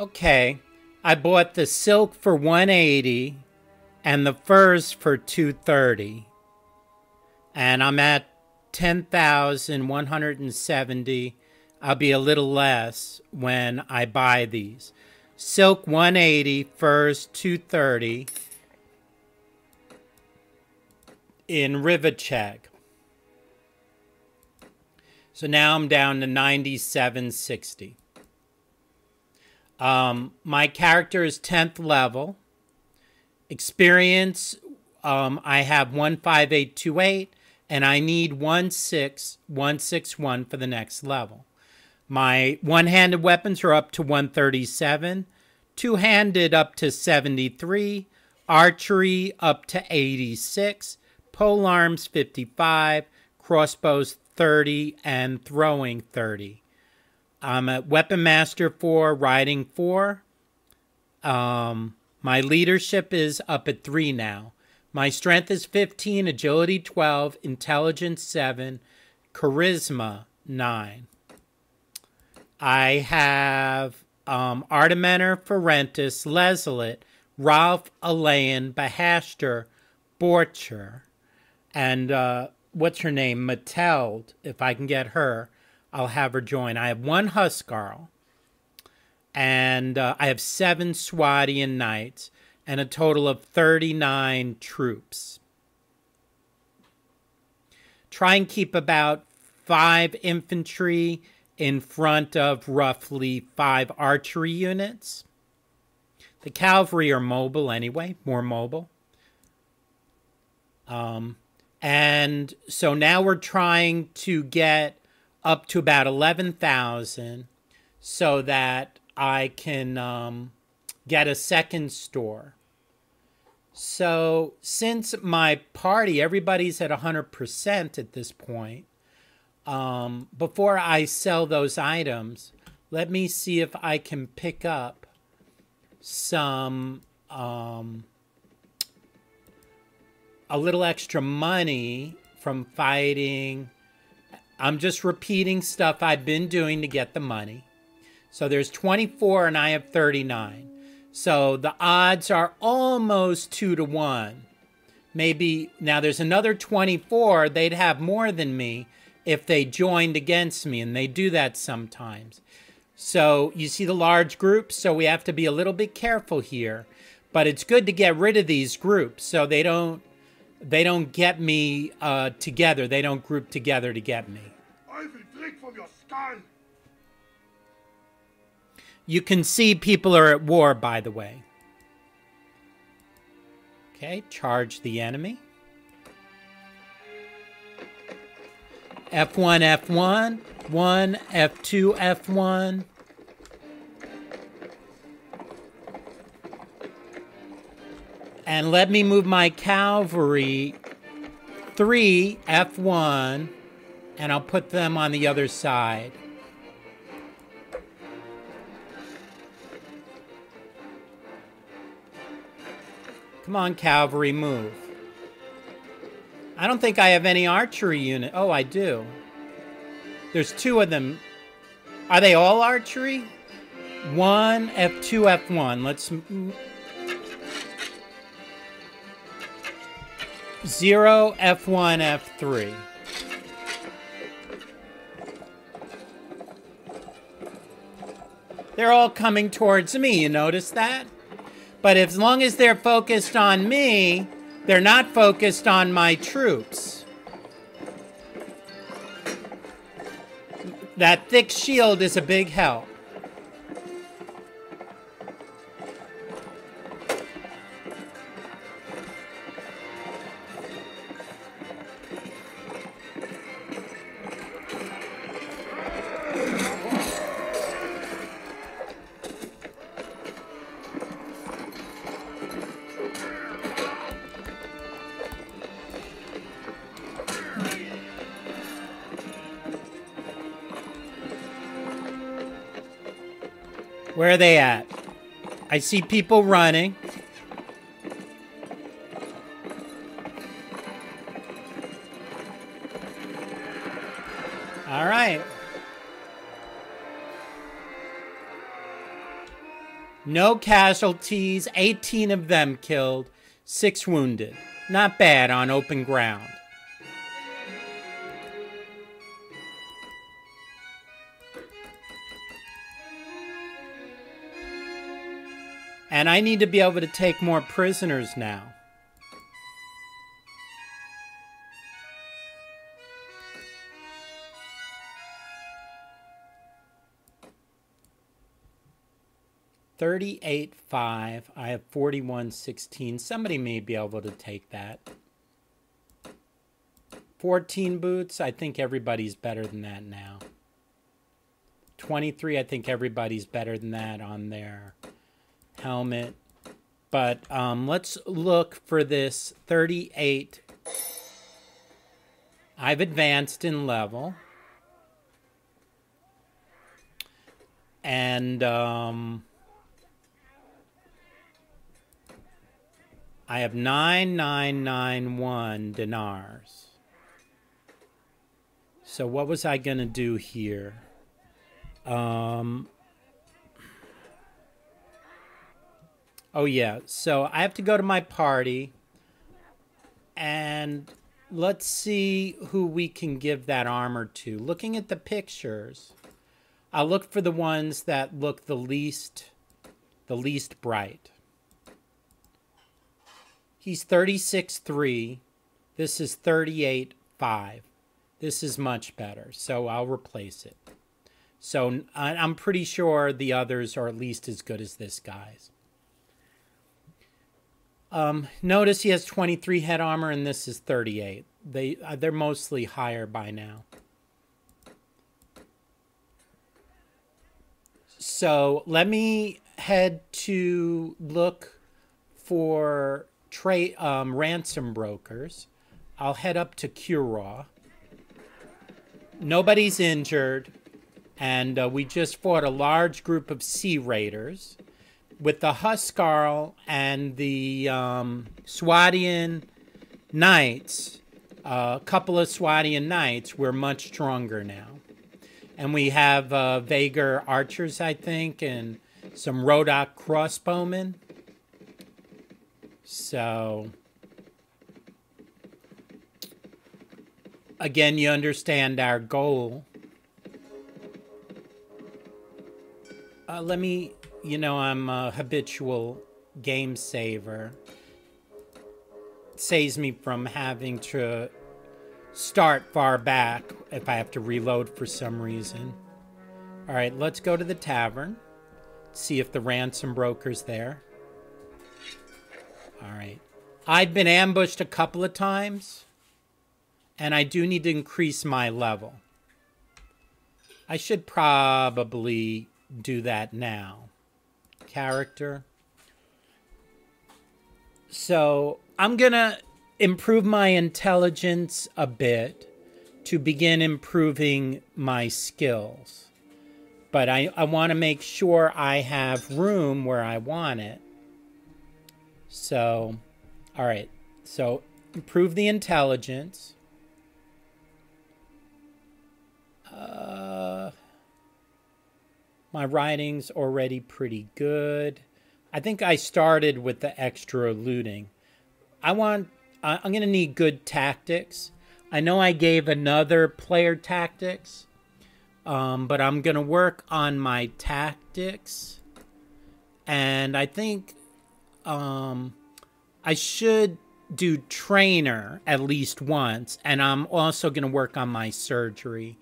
Okay. I bought the silk for 180 and the furs for 230. And I'm at 10,170. I'll be a little less when I buy these. Silk 180, furs 230 in Rivacheg. So now I'm down to 9760. Um, my character is 10th level. Experience, um, I have 15828, and I need 16161 for the next level. My one handed weapons are up to 137, two handed up to 73, archery up to 86, pole arms 55, crossbows 30, and throwing 30. I'm a weapon master 4, riding 4. Um, my leadership is up at 3 now. My strength is 15, agility 12, intelligence 7, charisma 9. I have um, Artimenner, Firentis, Lezalit, Ralph, Alayen, Baheshtur, Borcha, and uh, what's her name? Matheld, if I can get her, I'll have her join. I have one Huscarl, and uh, I have seven Swadian Knights, and a total of 39 troops. Try and keep about five infantry in front of roughly five archery units. The cavalry are mobile anyway, more mobile. Um, and so now we're trying to get up to about 11,000 so that I can um, get a second store. So since my party, everybody's at 100% at this point, um, before I sell those items, let me see if I can pick up some um, a little extra money from fighting. I'm just repeating stuff I've been doing to get the money. So there's 24 and I have 39. So the odds are almost two to one. Maybe now there's another 24, they'd have more than me if they joined against me, and they do that sometimes. So you see the large groups, so we have to be a little bit careful here. But it's good to get rid of these groups so they don't they don't get me uh, together. They don't group together to get me. I will drink from your skull. You can see people are at war, by the way. Okay, charge the enemy. F1, F1, 1, F2, F1. And let me move my cavalry 3, F1, and I'll put them on the other side. Come on, cavalry, move. I don't think I have any archery unit. Oh, I do. There's two of them. Are they all archery? One, F2, F1. Let's... Zero, F1, F3. They're all coming towards me, you notice that? But as long as they're focused on me, they're not focused on my troops. That thick shield is a big help. Where are they at? I see people running. All right. No casualties, 18 of them killed, 6 wounded. Not bad on open ground. And I need to be able to take more prisoners now. Thirty-eight five. I have forty-one sixteen. Somebody may be able to take that. Fourteen boots. I think everybody's better than that now. Twenty-three. I think everybody's better than that on their helmet. But um, let's look for this 38. I've advanced in level. And um, I have 9991 denars. So what was I going to do here? Um, Oh yeah. So I have to go to my party and let's see who we can give that armor to. Looking at the pictures, I'll look for the ones that look the least the least bright. He's 36.3. This is 38.5. This is much better, so I'll replace it. So I'm pretty sure the others are at least as good as this guy's. Um, notice he has 23 head armor and this is 38. They uh, they're mostly higher by now. So let me head to look for trade um, ransom brokers. I'll head up to Curaw. Nobody's injured, and uh, we just fought a large group of sea raiders with the Huscarl and the um, Swadian Knights, uh, a couple of Swadian Knights, we're much stronger now. And we have uh, Vaegir archers, I think, and some Rhodok crossbowmen. So, again, you understand our goal. Uh, let me you know, I'm a habitual game saver. Saves me from having to start far back if I have to reload for some reason. All right, let's go to the tavern. See if the ransom broker's there. All right. I've been ambushed a couple of times, and I do need to increase my level. I should probably do that now character. So I'm going to improve my intelligence a bit to begin improving my skills. But I, I want to make sure I have room where I want it. So, all right. So, improve the intelligence. Uh, my writing's already pretty good. I think I started with the extra looting. I want, I'm going to need good tactics. I know I gave another player tactics, um, but I'm going to work on my tactics. And I think um, I should do trainer at least once. And I'm also going to work on my surgery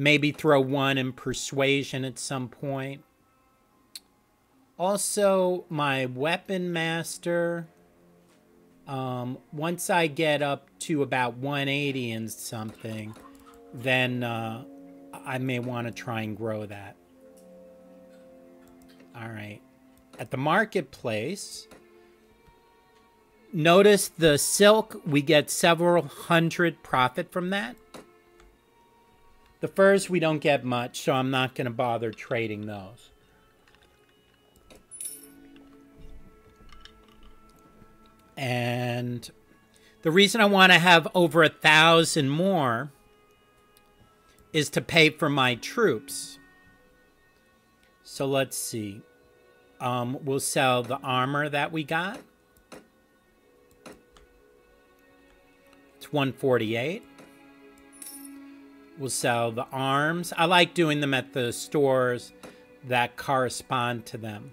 maybe throw one in persuasion at some point. Also, my weapon master. Um, once I get up to about 180 and something, then uh, I may want to try and grow that. All right. At the marketplace, notice the silk, we get several hundred profit from that. The furs we don't get much, so I'm not going to bother trading those. And the reason I want to have over a thousand more is to pay for my troops. So let's see. Um, we'll sell the armor that we got. It's 148. We'll sell the arms. I like doing them at the stores that correspond to them.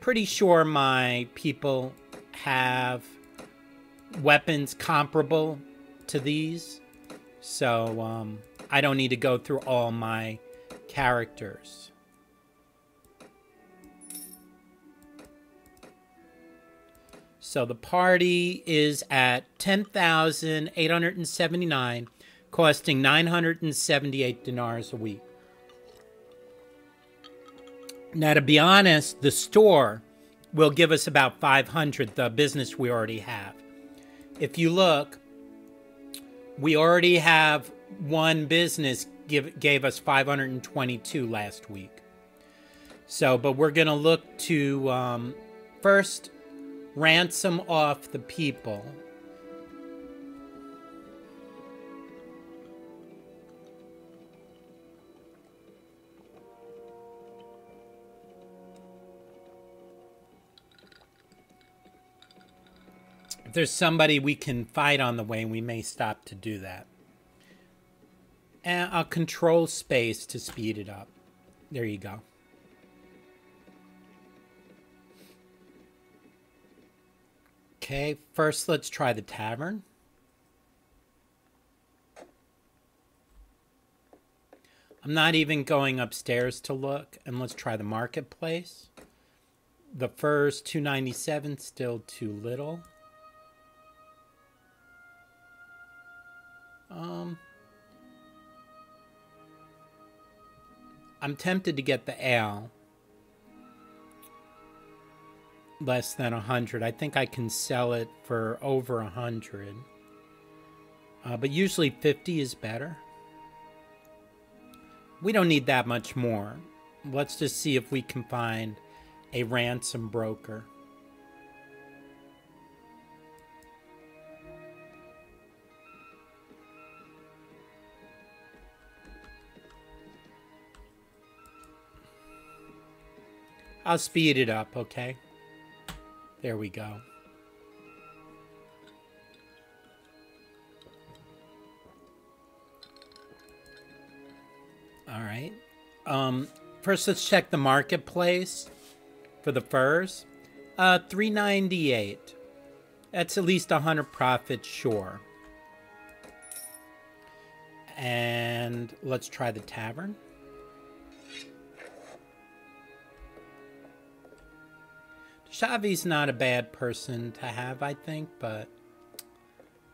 Pretty sure my people have weapons comparable to these. So um, I don't need to go through all my characters. So the party is at 10,879, costing 978 denars a week. Now, to be honest, the store will give us about 500, the business we already have. If you look, we already have one business give, gave us 522 last week. So, but we're going to look to um, first ransom off the people. If there's somebody we can fight on the way, and we may stop to do that. And I'll control space to speed it up. There you go. Okay, first let's try the tavern. I'm not even going upstairs to look, and let's try the marketplace. The first 297 still too little. Um I'm tempted to get the ale less than a hundred. I think I can sell it for over a hundred. Uh, but usually 50 is better. We don't need that much more. Let's just see if we can find a ransom broker. I'll speed it up, okay? There we go. All right. Um, first, let's check the marketplace for the furs. Uh, three ninety eight. That's at least a hundred profit, sure. And let's try the tavern. Xavi's not a bad person to have, I think, but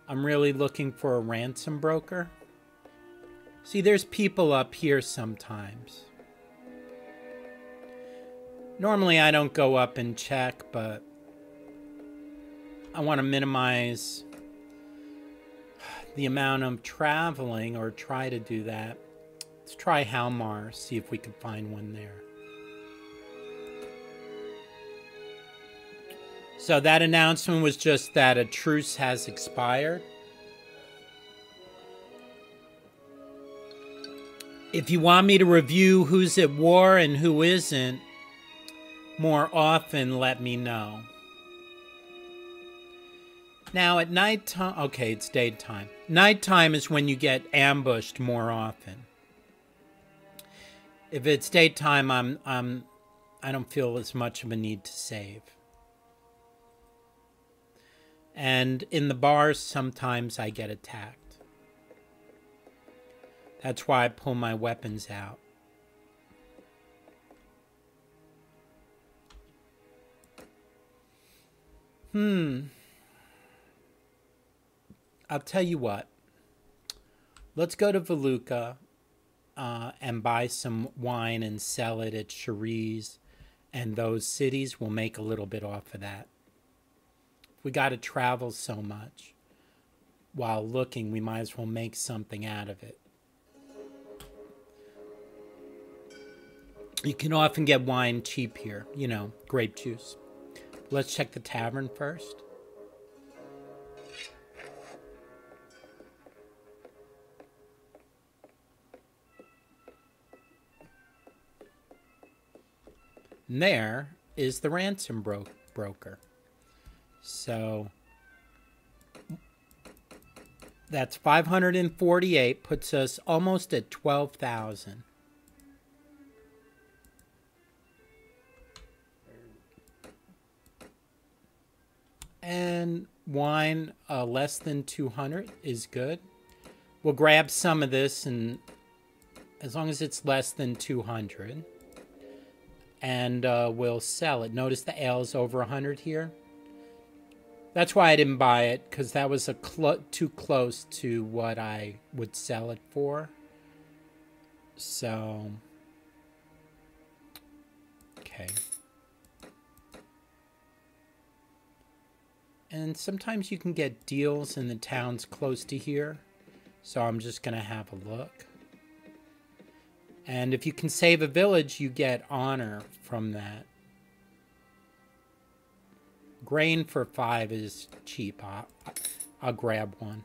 I'm really looking for a ransom broker. See, there's people up here sometimes. Normally, I don't go up and check, but I want to minimize the amount of traveling or try to do that. Let's try Halmar, see if we can find one there. So that announcement was just that a truce has expired. If you want me to review who's at war and who isn't more often, let me know. Now at night time, okay, it's daytime. Nighttime is when you get ambushed more often. If it's daytime, I'm I'm I don't feel as much of a need to save. And in the bars, sometimes I get attacked. That's why I pull my weapons out. Hmm. I'll tell you what. Let's go to Veluca uh, and buy some wine and sell it at Shariz and those cities. We'll make a little bit off of that we got to travel so much while looking, we might as well make something out of it. You can often get wine cheap here, you know, grape juice. Let's check the tavern first. And there is the ransom bro- broker. So that's 548 puts us almost at 12,000. And wine uh, less than 200 is good. We'll grab some of this and as long as it's less than 200 and uh, we'll sell it. Notice the ale's over 100 here. That's why I didn't buy it because that was a cl- too close to what I would sell it for. So, okay. And sometimes you can get deals in the towns close to here. So I'm just going to have a look. And if you can save a village, you get honor from that. Grain for five is cheap. I'll, I'll grab one.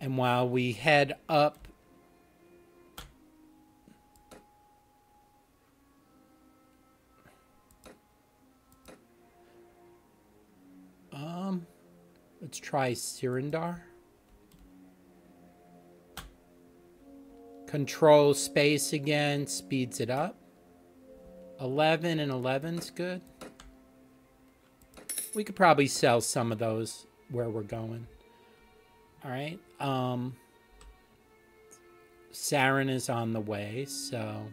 And while we head up Um, let's try Sirindar. Control space again, speeds it up. 11 and 11's good. We could probably sell some of those where we're going. All right. Um, Sarin is on the way, so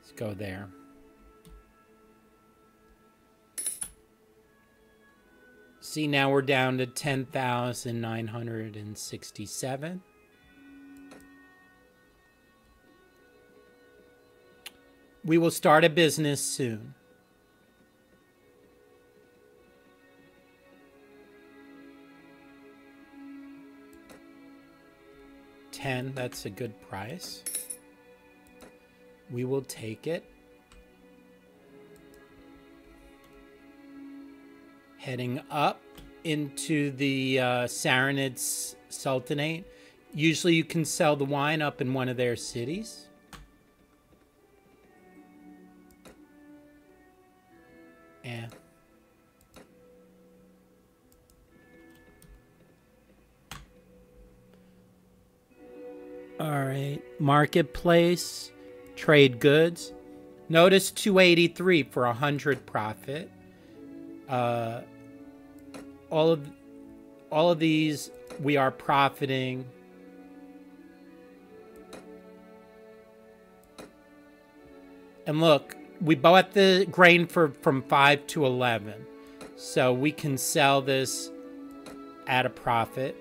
let's go there. See, now we're down to 10,967. We will start a business soon. Ten, that's a good price. We will take it. Heading up into the uh, Sarranid Sultanate. Usually you can sell the wine up in one of their cities. Marketplace, trade goods. Notice 283 for a 100 profit. Uh, all of all of these we are profiting and look we bought the grain for from 5 to 11 so we can sell this at a profit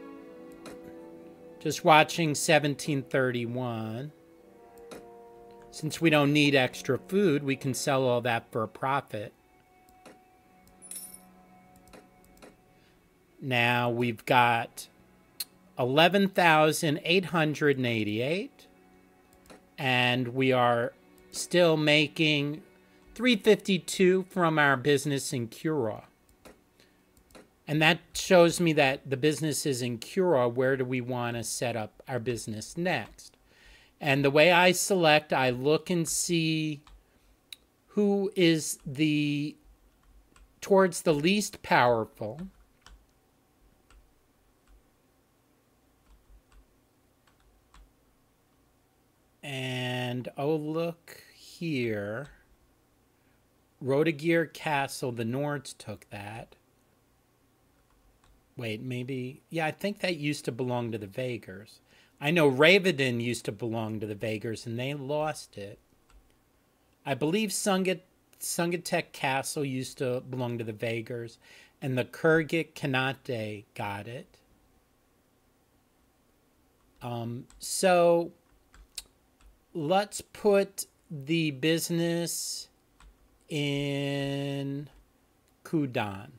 just watching 1731 since we don't need extra food we can sell all that for a profit. Now we've got 11,888 and we are still making 352 from our business in Curaw. And that shows me that the business is in Curaw. Where do we want to set up our business next? And the way I select, I look and see who is the towards the least powerful And oh, look here. Radoghir Castle, the Nords took that. Wait, maybe. Yeah, I think that used to belong to the Vaegirs. I know Ravenden used to belong to the Vaegirs and they lost it. I believe Sungat, Sungetche Castle used to belong to the Vaegirs and the Khergit Khanate got it. Um, so let's put the business in Khudan,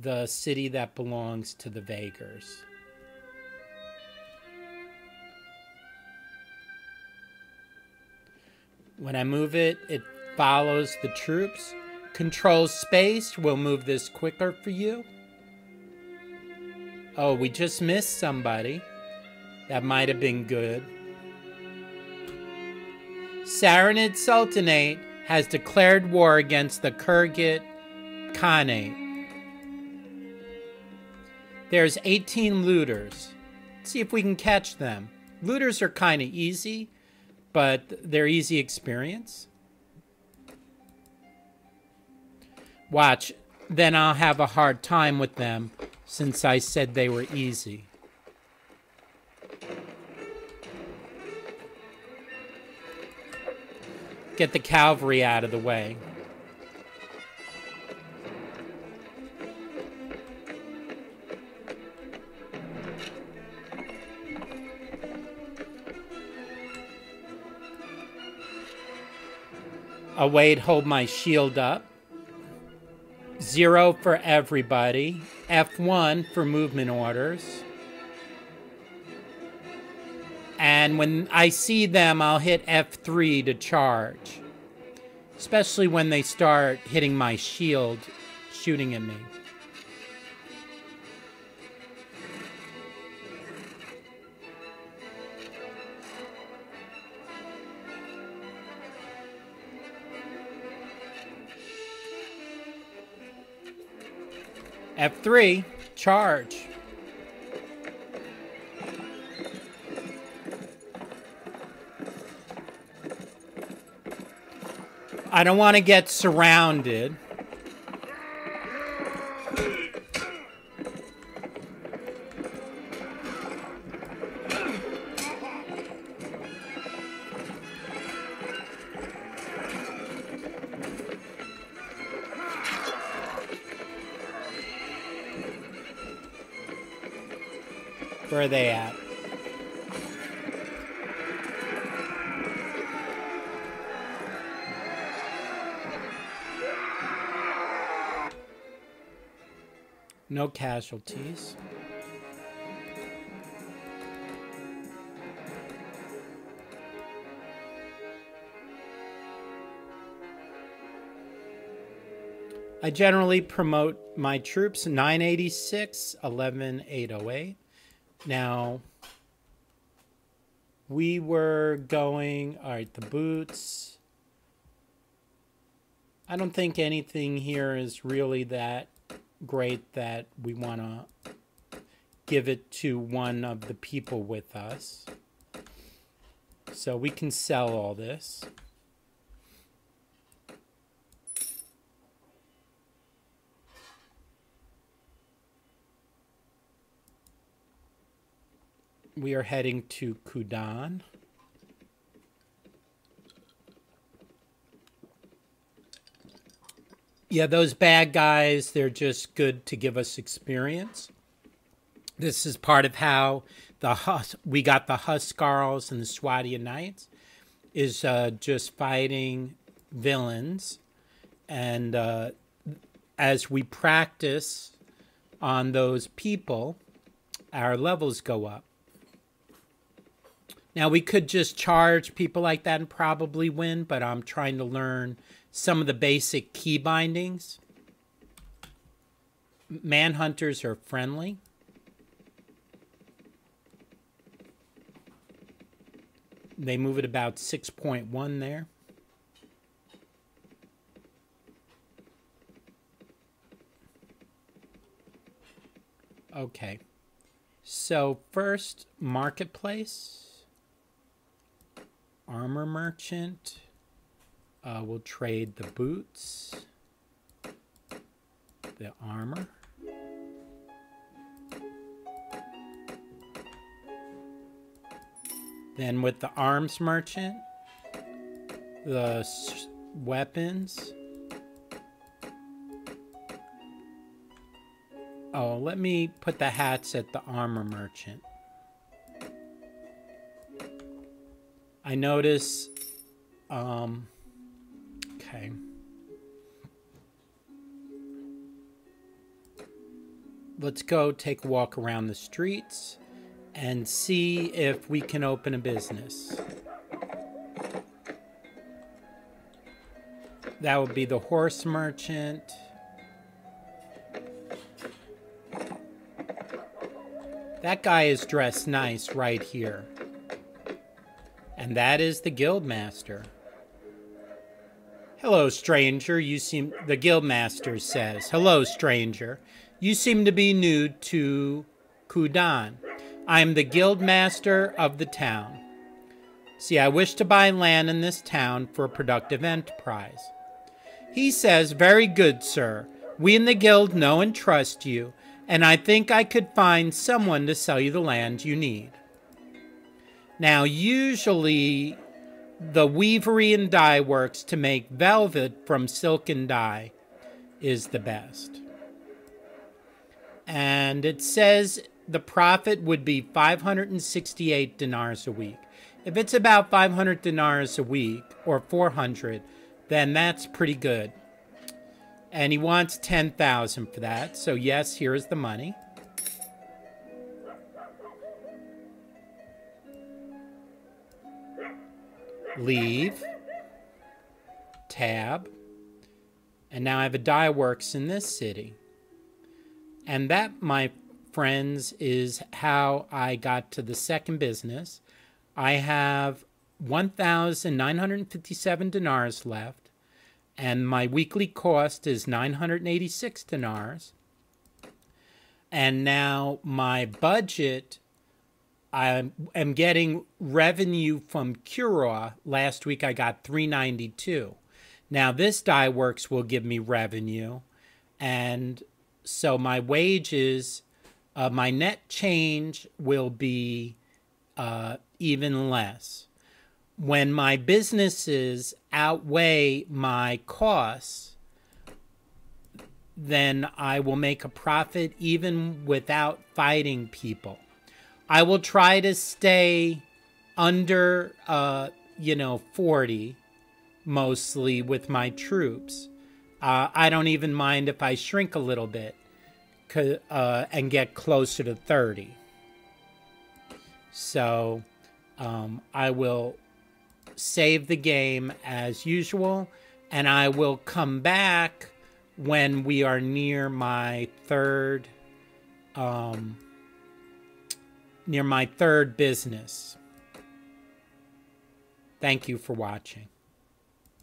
the city that belongs to the Vaegirs. When I move it, it follows the troops. Control space will move this quicker for you. Oh, we just missed somebody. That might have been good. Sarranid Sultanate has declared war against the Khergit Khanate. There's 18 looters. Let's see if we can catch them. Looters are kind of easy, but they're easy experience. Watch, then I'll have a hard time with them since I said they were easy. Get the cavalry out of the way. I'll wait, hold my shield up. Zero for everybody. F1 for movement orders. And when I see them, I'll hit F3 to charge. Especially when they start hitting my shield, shooting at me. F3, charge. I don't want to get surrounded. Where are they at? No casualties. I generally promote my troops 986, 11808. Now, we were going, all right, the boots. I don't think anything here is really that great that we want to give it to one of the people with us. So we can sell all this. We are heading to Khudan. Yeah, those bad guys, they're just good to give us experience. This is part of how the Hus- we got the Huscarls and the Swadia Knights is uh, just fighting villains. And uh, as we practice on those people, our levels go up. Now, we could just charge people like that and probably win, but I'm trying to learn some of the basic key bindings. Manhunters are friendly. They move at about 6.1 there. Okay. So first, marketplace, armor merchant. Uh, we'll trade the boots, the armor. Then with the arms merchant, the weapons. Oh, let me put the hats at the armor merchant. I notice um, Okay. Let's go take a walk around the streets and see if we can open a business. That would be the horse merchant. That guy is dressed nice right here. And that is the guildmaster. Hello, stranger. You seem the guildmaster says. Hello, stranger. You seem to be new to Khudan. I am the guildmaster of the town. See, I wish to buy land in this town for a productive enterprise. He says, Very good, sir. We in the guild know and trust you, and I think I could find someone to sell you the land you need. Now, usually the weavery and dye works to make velvet from silk and dye is the best. And it says the profit would be 568 denars a week. If it's about 500 denars a week or 400, then that's pretty good. And he wants 10,000 for that. So yes, here is the money. Leave, tab, and now I have a dye works in this city. And that, my friends, is how I got to the second business. I have 1,957 denars left, and my weekly cost is 986 denars. And now my budget I am getting revenue from Curaw. Last week I got 392. Now this dye works will give me revenue, and so my wages, uh, my net change will be uh, even less. When my businesses outweigh my costs, then I will make a profit even without fighting people. I will try to stay under, uh, you know, 40 mostly with my troops. Uh, I don't even mind if I shrink a little bit uh, and get closer to 30. So um, I will save the game as usual, and I will come back when we are near my third. Um, near my third business. Thank you for watching.